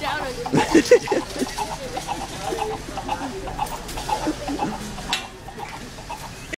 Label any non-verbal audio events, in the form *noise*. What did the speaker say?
짜르 *laughs* *laughs*